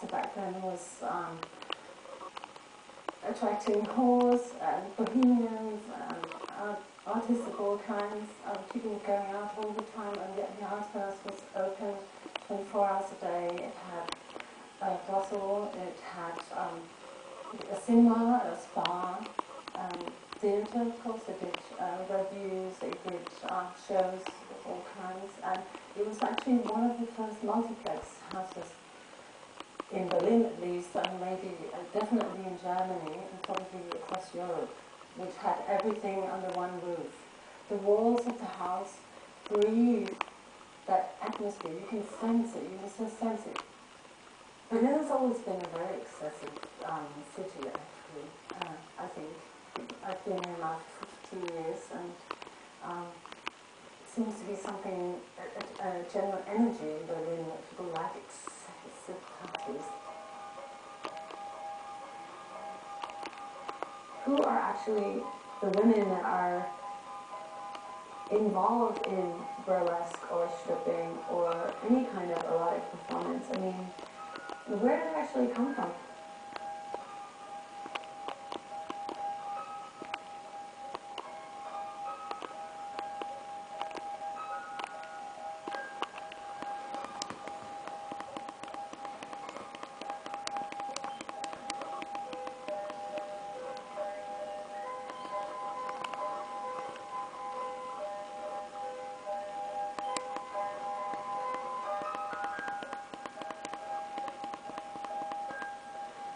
back then was um, attracting whores and bohemians and uh, artists of all kinds, um, people going out all the time, and yet the art house was open 24 hours a day. It had a brothel, it had um, a cinema, a spa, um, theatre, of course, they did uh, revues, they did uh, shows of all kinds, and it was actually one of the first multiplex houses in Berlin at least, and maybe uh, definitely in Germany, and probably across Europe, which had everything under one roof. The walls of the house breathe that atmosphere. You can sense it, you can still sense it. Berlin has always been a very excessive um, city, actually, uh, I think. I've been here now for 15 years, and um, it seems to be something, a, a, a general energy in Berlin that people like excessive Who are actually the women that are involved in burlesque or stripping or any kind of erotic performance? I mean, where did it actually come from?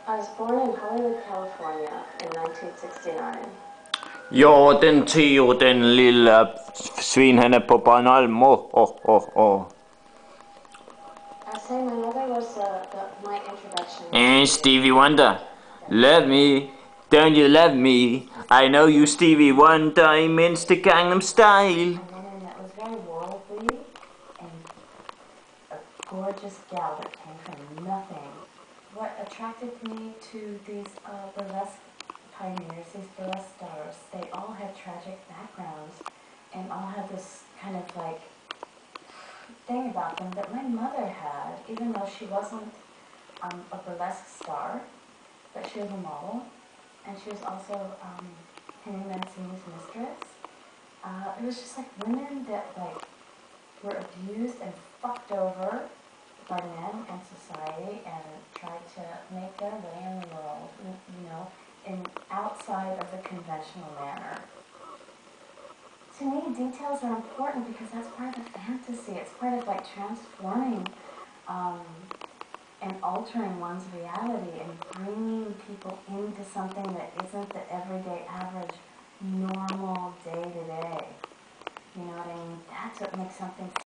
I was born in Hollywood, California in 1969. Ja, den lille svin henne på Banalm. Åh, åh, åh, åh. I saying my mother was uh, the, my introduction. And Stevie Wonder. Love me. Don't you love me? I know you Stevie Wonder, means the Gangnam Style. That was very worldly and a gorgeous gal that came from nothing. What attracted me to these uh, burlesque pioneers, these burlesque stars, they all had tragic backgrounds and all had this kind of like thing about them that my mother had, even though she wasn't um, a burlesque star, but she was a model, and she was also um, Henry Mancini's mistress. Uh, it was just like women that like were abused and fucked over by men and society and try to make their way in the world, you know, in outside of the conventional manner. To me, details are important because that's part of the fantasy. It's part of like transforming um, and altering one's reality and bringing people into something that isn't the everyday, average, normal day to day. You know what I mean? That's what makes something